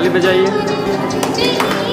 ताली बजाइए।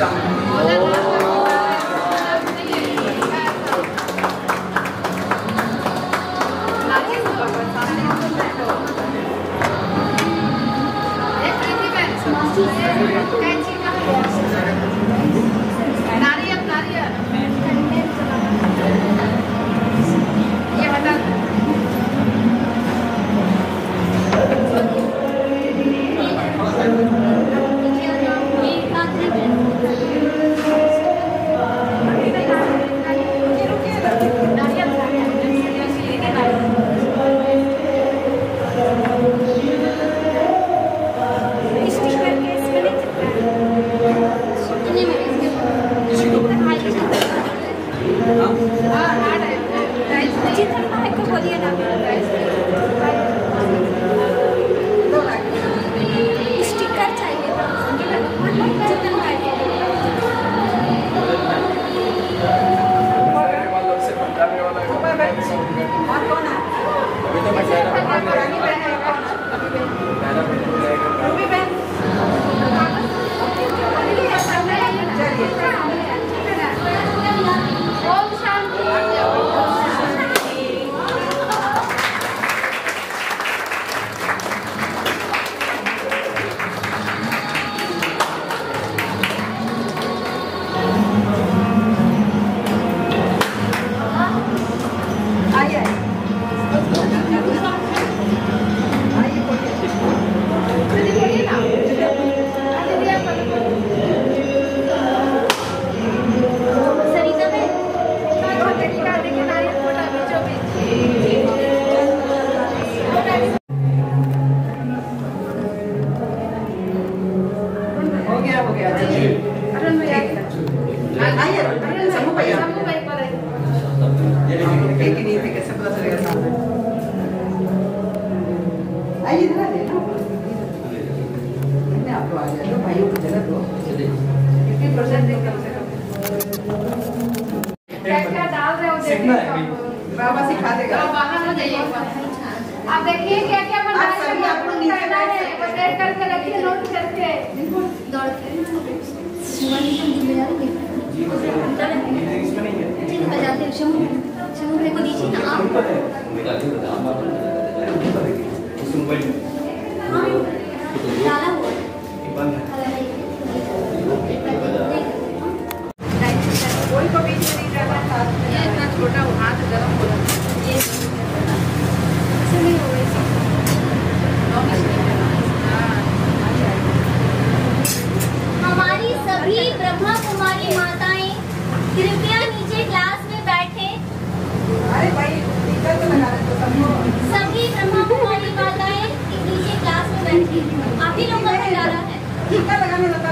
した。दीजिए ना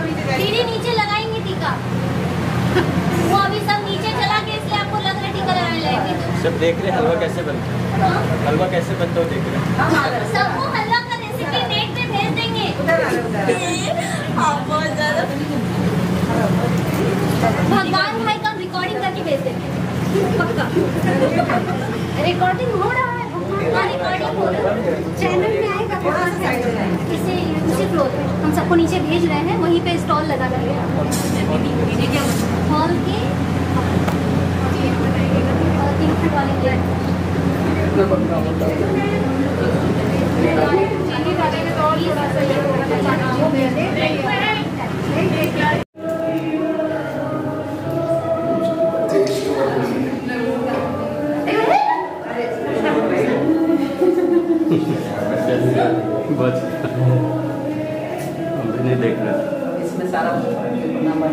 दीदी नीचे लगाएँगे टीका। वो अभी सब नीचे चला के इसलिए आपको लग रहा टीका लगाने लगेंगे सब देख रहे हलवा कैसे बनता है? हाँ? हलवा कैसे बनता है देख रहे हैं। रहे सबको हलवा का रेसिपी नेट पे भेज देंगे। आप बहुत ज़्यादा। भगवान भाई का रिकॉर्डिंग करके भेज देंगे। पक्का। रिकॉर्डिंग हो रहा है हाँ रिकॉर्डिंग हो रहा है। चैनल में आएगा हो फ्लोर हम सबको नीचे भेज रहे हैं वहीं पे स्टॉल लगा करके हॉल के तीन वाले चीनी तो हो बस हम भी नहीं देख रहे। इसमें सारा नंबर